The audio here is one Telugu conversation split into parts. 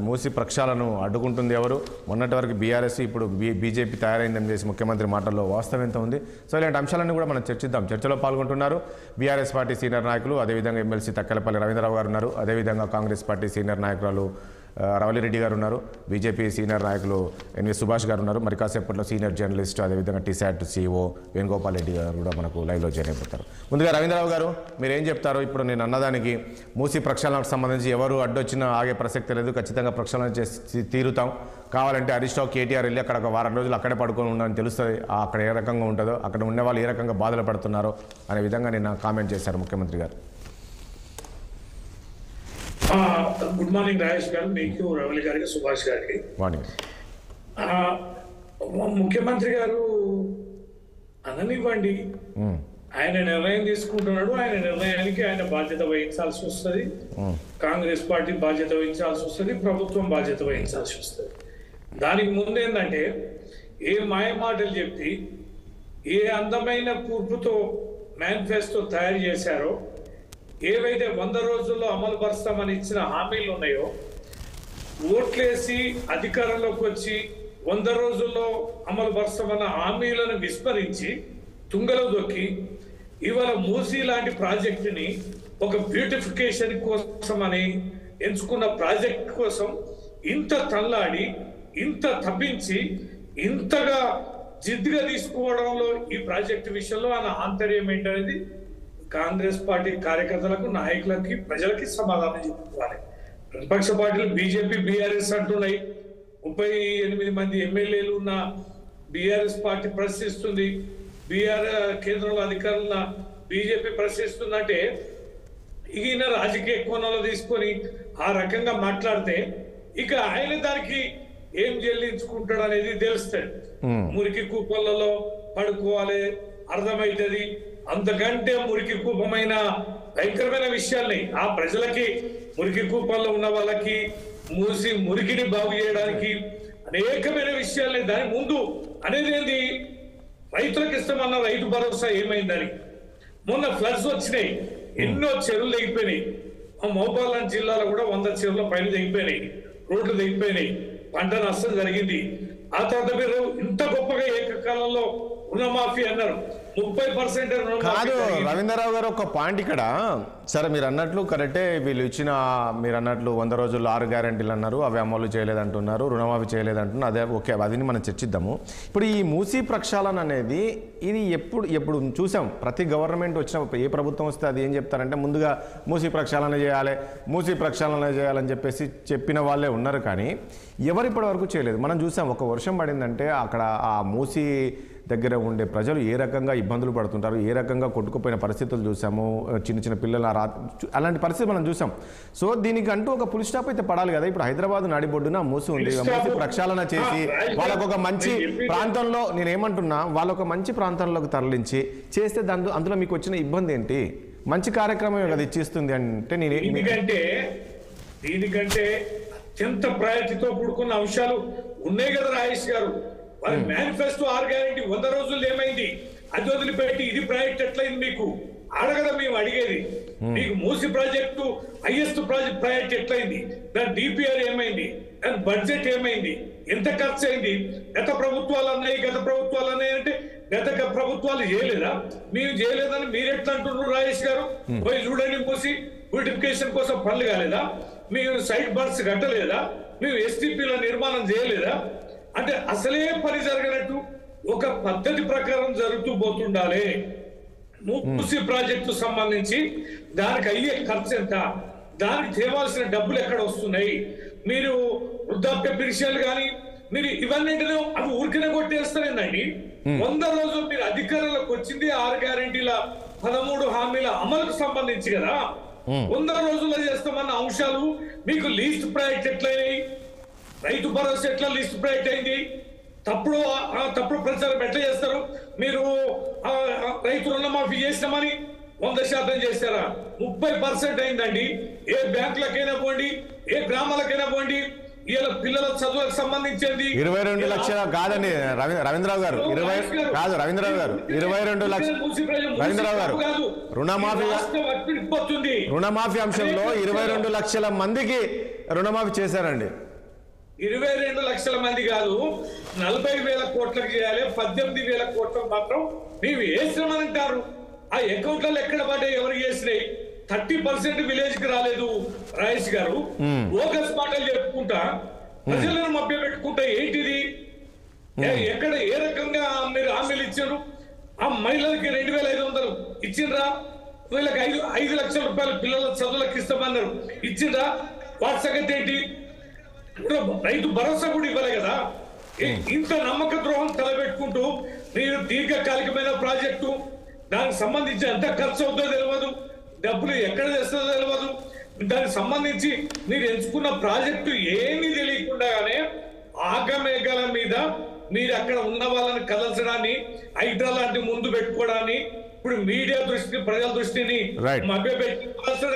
మూసి ప్రక్షాలను అడ్డుకుంటుంది ఎవరు? మొన్నటి వరకు బీఆర్ఎస్ ఇప్పుడు బీ బీజేపీ తయారైందని చేసి ముఖ్యమంత్రి మాటల్లో వాస్తవం ఎంత ఉంది? సో ఇలాంటి అంశాలన్నీ కూడా మనం చర్చిద్దాం. చర్చలో పాల్గొంటున్నారు బీఆర్ఎస్ పార్టీ సీనియర్ నాయకులు అదేవిధంగా ఎమ్మెల్సీ తక్కలపల్లి రవీంద్రరావు గారు ఉన్నారు. అదేవిధంగా కాంగ్రెస్ పార్టీ సీనియర్ నాయకురాలు రవలిరెడ్డి గారు ఉన్నారు. బీజేపీ సీనియర్ నాయకులు ఎన్వి సుభాష్ గారు ఉన్నారు. మరి కాసేపట్లో సీనియర్ జర్నలిస్ట్ అదేవిధంగా టీశాట్ సీఓ వేణుగోపాల్ రెడ్డి గారు కూడా మనకు లైవ్లో జాయిన్ అయిపోతారు. ముందుగా రవీంద్రరావు గారు మీరు ఏం చెప్తారు ఇప్పుడు నేను అన్నదానికి మూసి ప్రక్షాళనకు సంబంధించి ఎవరు అడ్డొచ్చినా ఆగే ప్రసక్తి లేదు. ఖచ్చితంగా ప్రక్షాళన చేసి తీరుతాం. కావాలంటే హరీష్ రావు కేటీఆర్ వెళ్ళి అక్కడ ఒక వారం రోజులు అక్కడే పడుకొని ఉండాలని తెలుస్తుంది. అక్కడ ఏ రకంగా ఉంటుందో అక్కడ ఉన్న వాళ్ళు ఏ రకంగా బాధలు పడుతున్నారో అనే విధంగా నిన్న కామెంట్ చేశారు ముఖ్యమంత్రి గారు. గుడ్ మార్నింగ్ రాజేష్ గారు మీకు రవలి గారికి సుభాష్ గారికి. ముఖ్యమంత్రి గారు అననివ్వండి. ఆయన నిర్ణయం తీసుకుంటున్నాడు. ఆయన నిర్ణయానికి ఆయన బాధ్యత వహించాల్సి వస్తుంది. కాంగ్రెస్ పార్టీ బాధ్యత వహించాల్సి వస్తుంది. ప్రభుత్వం బాధ్యత వహించాల్సి వస్తుంది. దానికి ముందు ఏంటంటే ఏ మాయ మాటలు చెప్పి ఏ అందమైన కూర్పుతో మేనిఫెస్టో తయారు చేశారో ఏవైతే వంద రోజుల్లో అమలు పరుస్తామని ఇచ్చిన హామీలు ఉన్నాయో ఓట్లేసి అధికారంలోకి వచ్చి వంద రోజుల్లో అమలు పరుస్తామన్న హామీలను విస్మరించి తుంగలో దొక్కి ఇవాళ మూసీ లాంటి ప్రాజెక్టుని ఒక బ్యూటిఫికేషన్ కోసమని ఎంచుకున్న ప్రాజెక్ట్ కోసం ఇంత తల్లాడి ఇంత తప్పించి ఇంతగా జిద్దుగా తీసుకోవడంలో ఈ ప్రాజెక్టు విషయంలో ఆయన ఆంతర్యం ఏంటనేది కాంగ్రెస్ పార్టీ కార్యకర్తలకు నాయకులకి ప్రజలకి సమాధానం చెప్పుకోవాలి. ప్రతిపక్ష పార్టీలు బీజేపీ బీఆర్ఎస్ అంటున్నాయి. ముప్పై ఎనిమిది మంది ఎమ్మెల్యేలు ఉన్న బీఆర్ఎస్ పార్టీ ప్రశ్నిస్తుంది. బీఆర్ కేంద్రంలో అధికారుల బీజేపీ ప్రశ్నిస్తుందంటే ఈయన రాజకీయ కోణంలో తీసుకొని ఆ రకంగా మాట్లాడితే ఇక ఆయన దానికి ఏం చెల్లించుకుంటాడు అనేది తెలుస్తాడు. మురికి కూపంలలో పడుకోవాలి అర్థమైతది. అంతకంటే మురికి కూపమైన భయంకరమైన విషయాల్ని ఆ ప్రజలకి మురికి కూపంలో ఉన్న వాళ్ళకి మూసి మురికిని బాగు చేయడానికి అనేకమైన విషయాల్ని దాని ముందు అనేది ఏంది రైతులకు ఇస్తామన్న రైతు భరోసా ఏమైందని? మొన్న ఫ్లడ్స్ వచ్చినాయి. ఎన్నో చెరువులు తెగిపోయినాయి. మా మహబూబాబాద్ జిల్లాలో కూడా వంద చెరువుల పైన తెగిపోయినాయి. రోడ్లు తెగిపోయినాయి. పంట నష్టం జరిగింది. ఆ తర్వాత మీరు ఇంత గొప్పగా ఏకకాలంలో రుణమాఫీ అన్నారు. ముప్పై పర్సెంట్ కాదు రవీంద్రరావు గారు ఒక పాయింట్ ఇక్కడ. సరే మీరు అన్నట్లు కరెక్టే వీళ్ళు ఇచ్చిన మీరు అన్నట్లు వంద రోజుల్లో ఆరు గ్యారంటీలు అన్నారు అవి అమలు చేయలేదంటున్నారు రుణమాఫీ చేయలేదంటున్నారు అదే ఓకే అదిని మనం చర్చిద్దాము. ఇప్పుడు ఈ మూసీ ప్రక్షాళన అనేది ఇది ఎప్పుడు ఎప్పుడు చూసాం? ప్రతి గవర్నమెంట్ వచ్చిన ఏ ప్రభుత్వం వస్తే అది ఏం చెప్తారంటే ముందుగా మూసీ ప్రక్షాళన చేయాలి మూసీ ప్రక్షాళన చేయాలని చెప్పేసి చెప్పిన వాళ్ళే ఉన్నారు కానీ ఎవరు ఇప్పటి వరకు చేయలేదు. మనం చూసాం ఒక వర్షం పడిందంటే అక్కడ ఆ మూసీ దగ్గర ఉండే ప్రజలు ఏ రకంగా ఇబ్బందులు పడుతుంటారు ఏ రకంగా కొట్టుకుపోయిన పరిస్థితులు చూసాము చిన్న చిన్న పిల్లల రా అలాంటి పరిస్థితి మనం చూసాం సో దీనికి అంటూ ఒక పులి స్టాప్ అయితే పడాలి కదా ఇప్పుడు హైదరాబాద్ నడిబొడ్డున మూసి ఉంది. మూసి ప్రక్షాళన చేసి. వాళ్ళకు ఒక మంచి ప్రాంతంలో నేను ఏమంటున్నా వాళ్ళ ఒక మంచి ప్రాంతంలోకి తరలించి చేస్తే దాంట్లో అందులో మీకు వచ్చిన ఇబ్బంది ఏంటి మంచి కార్యక్రమం కదా ఇచ్చిస్తుంది అంటే నేను దీనికంటే దీనికంటే అత్యంత ప్రయారిటీతో కూడుకున్న అంశాలు ఉన్నాయి కదా రాజేష్ గారు వాళ్ళ మేనిఫెస్టో ఆర్ గ్యారంటీ వంద రోజులు ఏమైంది? అది వదిలిపెట్టి ఇది ప్రాజెక్ట్ ఎట్లయింది మీకు? అడగదా మేము అడిగేది. మీకు Musi project highest project priority ఎట్లయింది? దాని డిపిఆర్ ఏమైంది? దాని బడ్జెట్ ఏమైంది? ఎంత ఖర్చు అయింది? గత ప్రభుత్వాలు అన్నాయి గత ప్రభుత్వాలు అన్నాయి అంటే గత ప్రభుత్వాలు చేయలేదా? మేము చేయలేదని మీరు ఎట్లా అంటున్నారు రాజేష్ గారు? పోయి చూడండి మూసి బ్యూటిఫికేషన్ కోసం పనులు కాలేదా? మేము సైట్ బర్డ్స్ కట్టలేదా? మేము ఎస్టీపీల నిర్మాణం చేయలేదా? అంటే అసలే పని జరగనట్టు ఒక పద్ధతి ప్రకారం జరుగుతూ పోతుండాలి. మూసి ప్రాజెక్టు సంబంధించి దానికి అయ్యే ఖర్చు ఎంత? దానికి తేవాల్సిన డబ్బులు ఎక్కడ వస్తున్నాయి? మీరు వృద్ధాప్య పెన్షన్లు కానీ మీరు ఇవన్నింటినీ అవి ఊరికనే కొట్టేస్తారేందండి? వంద రోజులు మీరు అధికారంలోకి వచ్చింది ఆరు గ్యారెంటీల పదమూడు హామీల అమలుకు సంబంధించి కదా? వంద రోజుల్లో చేస్తామన్న అంశాలు మీకు లీస్ట్ ప్రాజెక్ట్ ఎట్లయినాయి? రైతు భరోసా ఎట్లా లిస్ట్ బ్రేక్ అయింది? తప్పుడు తప్పుడు ప్రచారం ఎట్లా చేస్తారు? మీరు రైతు రుణమాఫీ చేసినామని వంద శాతం చేశారా? ముప్పై పర్సెంట్ అయిందండి. ఏ బ్యాంకులకైనా పోండి ఏ గ్రామాలకైనా పోండి ఇలా పిల్లల చదువులకు సంబంధించింది. ఇరవై రెండు లక్షల కాదండి రవి రవీంద్రరావు గారు. ఇరవై కాదు రవీంద్రరావు గారు. ఇరవై రెండు లక్షల రవీంద్రరావు గారు రుణమాఫీ రుణమాఫీ అంశంలో ఇరవై రెండు లక్షల మందికి రుణమాఫీ చేశారండి. ఇరవై రెండు లక్షల మంది కాదు నలభై వేల కోట్లకు చేయాలి పద్దెనిమిది వేల కోట్లకు మాత్రం మేము వేసినామంటారు ఆ అకౌంట్లలో ఎక్కడ పడ్డాయి? ఎవరు చేసినాయి? థర్టీ పర్సెంట్ విలేజ్కి రాలేదు రాయేష్ గారు. బోగస్ మాటలు చెప్పుకుంటా ప్రజలను మభ్య పెట్టుకుంటా ఏంటిది? ఎక్కడ ఏ రకంగా మీరు హామీలు ఇచ్చారు? ఆ మహిళలకి రెండు వేల ఐదు వందలు ఇచ్చిండ్రా? వీళ్ళకి ఐదు ఐదు లక్షల రూపాయలు పిల్లల చదువులకు ఇస్తామన్నారు. ఇచ్చిండ్రా? వాటి సంగతి ఏంటి? రైతు భరోసా కూడా ఇవ్వలే కదా? ఇంత నమ్మక ద్రోహం తలబెట్టుకుంటూ మీరు దీర్ఘకాలికమైన ప్రాజెక్టు దానికి సంబంధించి ఎంత ఖర్చు అవుతుందో తెలియదు డబ్బులు ఎక్కడ తెస్తుందో తెలియదు దానికి సంబంధించి మీరు ఎంచుకున్న ప్రాజెక్టు ఏమీ తెలియకుండానే ఆగమేఘాల మీద మీరు అక్కడ ఉన్న వాళ్ళని కదల్చడాన్ని హైడ్రా లాంటి ముందు పెట్టుకోవడాన్ని ఇప్పుడు మీడియా దృష్టిని ప్రజల దృష్టిని. మభ్యపెట్టి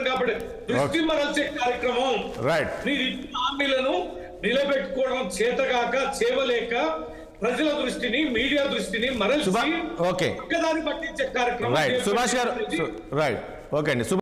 కాబట్టి దృష్టి మరల్చే కార్యక్రమం. రైట్ మీరు ఇచ్చిన హామీలను నిలబెట్టుకోవడం చేతగాక చేవలేక ప్రజల దృష్టిని మీడియా దృష్టిని మరల్చి ఓకే. పట్టించే కార్యక్రమం రైట్ సుభాష్ గారు రైట్ ఓకే అండి.